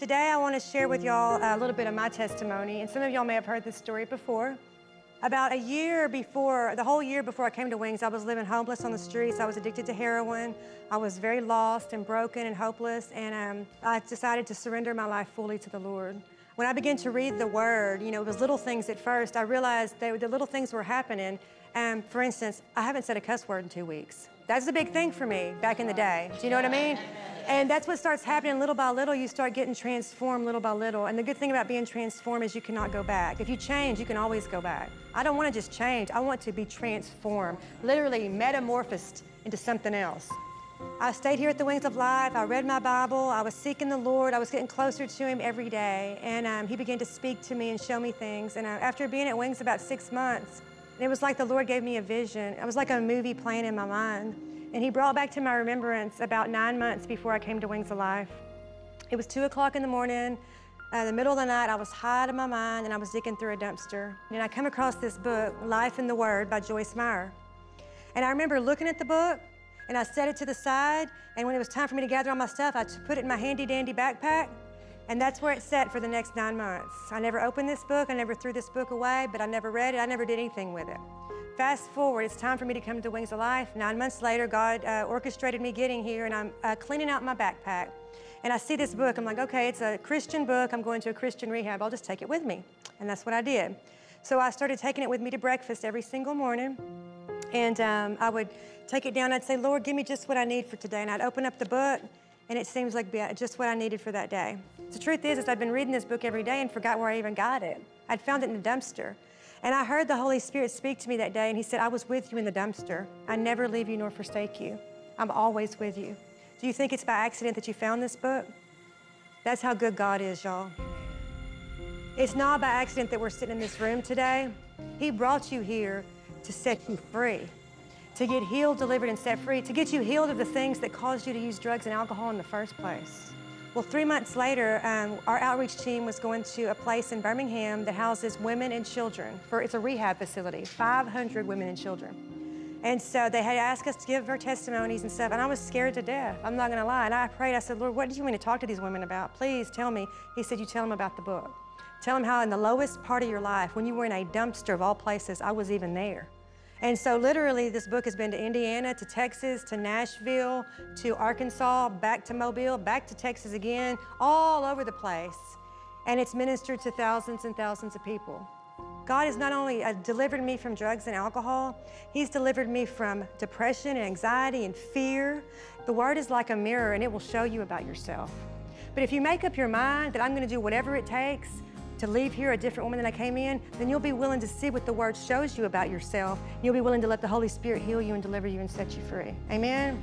Today, I want to share with y'all a little bit of my testimony, and some of y'all may have heard this story before. About a year before, the whole year before I came to Wings, I was living homeless on the streets. I was addicted to heroin. I was very lost and broken and hopeless, and um, I decided to surrender my life fully to the Lord. When I began to read the Word, you know, it was little things at first. I realized that the little things were happening. Um, for instance, I haven't said a cuss word in two weeks. That's a big thing for me back in the day. Do you know what I mean? And that's what starts happening little by little. You start getting transformed little by little. And the good thing about being transformed is you cannot go back. If you change, you can always go back. I don't want to just change. I want to be transformed, literally metamorphosed into something else. I stayed here at the Wings of Life. I read my Bible. I was seeking the Lord. I was getting closer to Him every day. And um, He began to speak to me and show me things. And uh, after being at Wings about six months, it was like the Lord gave me a vision. It was like a movie playing in my mind. And he brought back to my remembrance about nine months before I came to Wings of Life. It was two o'clock in the morning. Uh, in the middle of the night, I was high of my mind and I was digging through a dumpster. And I come across this book, Life in the Word by Joyce Meyer. And I remember looking at the book and I set it to the side. And when it was time for me to gather all my stuff, I put it in my handy dandy backpack. And that's where it sat for the next nine months. I never opened this book, I never threw this book away, but I never read it, I never did anything with it. Fast forward, it's time for me to come to Wings of Life. Nine months later, God uh, orchestrated me getting here, and I'm uh, cleaning out my backpack. And I see this book. I'm like, okay, it's a Christian book. I'm going to a Christian rehab. I'll just take it with me. And that's what I did. So I started taking it with me to breakfast every single morning. And um, I would take it down. I'd say, Lord, give me just what I need for today. And I'd open up the book, and it seems like just what I needed for that day. The truth is, is I've been reading this book every day and forgot where I even got it. I'd found it in the dumpster. And I heard the Holy Spirit speak to me that day, and He said, I was with you in the dumpster. I never leave you nor forsake you. I'm always with you. Do you think it's by accident that you found this book? That's how good God is, y'all. It's not by accident that we're sitting in this room today. He brought you here to set you free, to get healed, delivered, and set free, to get you healed of the things that caused you to use drugs and alcohol in the first place. Well, three months later, um, our outreach team was going to a place in Birmingham that houses women and children. For it's a rehab facility, 500 women and children. And so they had asked us to give our testimonies and stuff, and I was scared to death. I'm not gonna lie. And I prayed, I said, Lord, what do you want to talk to these women about? Please tell me. He said, You tell them about the book. Tell them how, in the lowest part of your life, when you were in a dumpster of all places, I was even there. And so literally this book has been to Indiana, to Texas, to Nashville, to Arkansas, back to Mobile, back to Texas again, all over the place. And it's ministered to thousands and thousands of people. God has not only uh, delivered me from drugs and alcohol, He's delivered me from depression and anxiety and fear. The Word is like a mirror and it will show you about yourself. But if you make up your mind that I'm going to do whatever it takes to leave here a different woman than I came in, then you'll be willing to see what the Word shows you about yourself. You'll be willing to let the Holy Spirit heal you and deliver you and set you free. Amen?